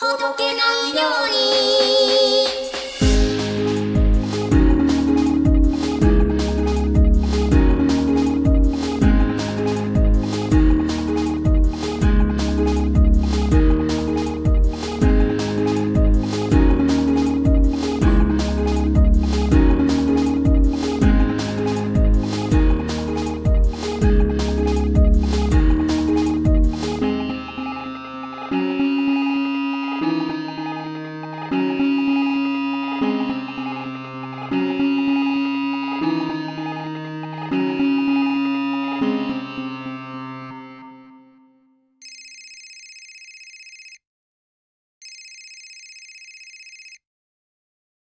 ほどけないように。